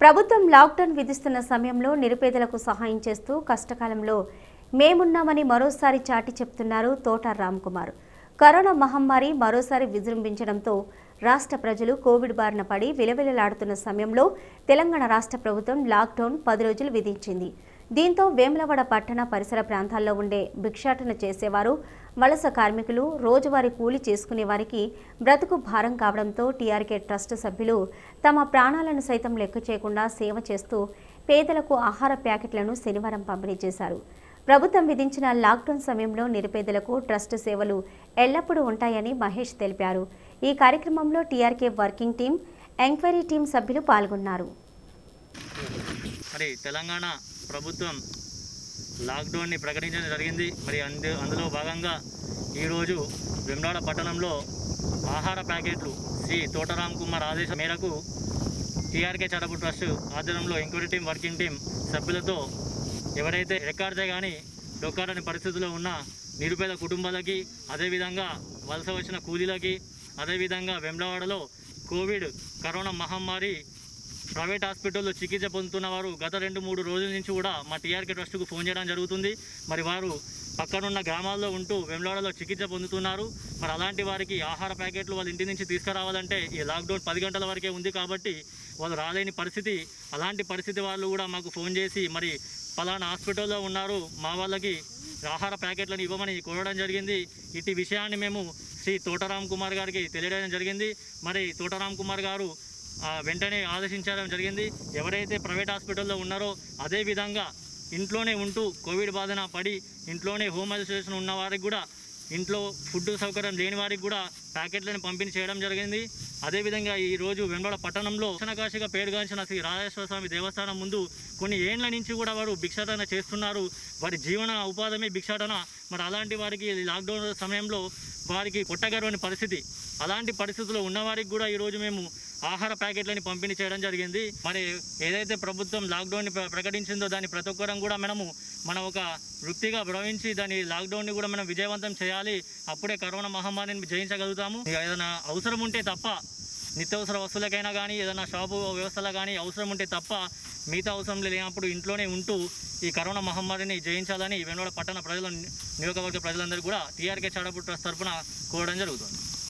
ప్రభుత్వం లాక్డౌన్ విధిస్తున్న సమయంలో నిరుపేదలకు సహాయం చేస్తూ కష్టకాలంలో మేమున్నామని మరోసారి చాటి చెప్తున్నారు తోట రామ్ కుమార్ కరోనా మహమ్మారి మరోసారి విజృంభించడంతో రాష్ట్ర ప్రజలు కోవిడ్ బారిన పడి విలవిలలాడుతున్న సమయంలో తెలంగాణ రాష్ట్ర ప్రభుత్వం లాక్డౌన్ పది రోజులు విధించింది. దీంతో వేములవాడ పట్టణ పరిసర ప్రాంతాల్లో ఉండే భిక్షాటన చేసేవారు వలస కార్మికులు రోజువారీ కూలి చేసుకునే వారికి బ్రతుకు భారం కావడంతో టీఆర్కే ట్రస్ట్ సభ్యులు తమ ప్రాణాలను సైతం లెక్క చేయకుండా సేవ చేస్తూ పేదలకు ఆహార ప్యాకెట్లను శనివారం పంపిణీ చేశారు. ప్రభుత్వం విధించిన లాక్డౌన్ సమయంలో నిరుపేదలకు ట్రస్ట్ సేవలు ఎల్లప్పుడూ ఉంటాయని మహేష్ తెలిపారు. ఈ కార్యక్రమంలో TRK working team enquiry team సభ్యులు పాల్గొన్నారు. మరి తెలంగాణ ప్రభుత్వం లాక్డౌన్ని ప్రకటించడం జరిగింది. మరి అందు అందులో భాగంగా ఈరోజు వెమ్లాడ పట్టణంలో ఆహార ప్యాకెట్లు శ్రీ తోటరామ్ కుమార్ ఆదేశం మేరకు టీఆర్కే చడపు ట్రస్ట్ ఆధ్వర్యంలో ఎంక్వైరీ టీం వర్కింగ్ టీం సభ్యులతో ఎవరైతే ఎక్కాడితే కానీ డొక్కాడని పరిస్థితుల్లో ఉన్న నిరుపేద కుటుంబాలకి అదేవిధంగా వలస వచ్చిన కూలీలకి అదేవిధంగా వెమ్లవాడలో కోవిడ్ కరోనా మహమ్మారి ప్రైవేట్ హాస్పిటల్లో చికిత్స పొందుతున్న వారు గత రెండు మూడు రోజుల నుంచి కూడా మా టీఆర్కే ట్రస్ట్కు ఫోన్ చేయడం జరుగుతుంది. మరి వారు పక్కనున్న గ్రామాల్లో ఉంటూ వెమ్లాడలో చికిత్స పొందుతున్నారు. మరి అలాంటి వారికి ఆహార ప్యాకెట్లు వాళ్ళ ఇంటి నుంచి తీసుకురావాలంటే ఈ లాక్డౌన్ పది గంటల వరకే ఉంది కాబట్టి వాళ్ళు రాలేని పరిస్థితి. అలాంటి పరిస్థితి వాళ్ళు కూడా మాకు ఫోన్ చేసి మరి పలానా హాస్పిటల్లో ఉన్నారు మా వాళ్ళకి ఆహార ప్యాకెట్లను ఇవ్వమని కోరడం జరిగింది. ఇటు విషయాన్ని మేము శ్రీ తోటరామ్ కుమార్ గారికి తెలియడం జరిగింది. మరి తోటరామ్ కుమార్ గారు వెంటనే ఆదేశించడం జరిగింది. ఎవరైతే ప్రైవేట్ హాస్పిటల్లో ఉన్నారో అదేవిధంగా ఇంట్లోనే ఉంటూ కోవిడ్ బాధన పడి ఇంట్లోనే హోమ్ ఐసోలేషన్ ఉన్న వారికి కూడా ఇంట్లో ఫుడ్ సౌకర్యం లేని వారికి కూడా ప్యాకెట్లను పంపిణీ చేయడం జరిగింది. అదేవిధంగా ఈ రోజు వెంబడ పట్టణంలో దక్షిణకాశిగా పేరుగాంచిన శ్రీ రాజేశ్వర స్వామి దేవస్థానం ముందు కొన్ని ఏండ్ల నుంచి కూడా వారు భిక్షాటన చేస్తున్నారు. వారి జీవన ఉపాధమే భిక్షాటన. మరి అలాంటి వారికి లాక్డౌన్ సమయంలో వారికి కొట్టగరవని పరిస్థితి. అలాంటి పరిస్థితుల్లో ఉన్నవారికి కూడా ఈరోజు మేము ఆహార ప్యాకెట్లని పంపిణీ చేయడం జరిగింది. మరి ఏదైతే ప్రభుత్వం లాక్డౌన్ని ప్రకటించిందో దాన్ని ప్రతి ఒక్కరం కూడా మనము మన ఒక వృత్తిగా భావించి దాని లాక్డౌన్ని కూడా మనం విజయవంతం చేయాలి. అప్పుడే కరోనా మహమ్మారిని జయించగలుగుతాము. ఏదైనా అవసరం ఉంటే తప్ప నిత్యవసర వస్తువులకైనా కానీ ఏదైనా షాపు వ్యవస్థలో కానీ అవసరం ఉంటే తప్ప మిగతా అవసరం లేనప్పుడు ఇంట్లోనే ఉంటూ ఈ కరోనా మహమ్మారిని జయించాలని వెనుగడ పట్టణ ప్రజల నియోజకవర్గ ప్రజలందరూ కూడా టీఆర్కే చాడపు తరఫున కోరడం జరుగుతుంది.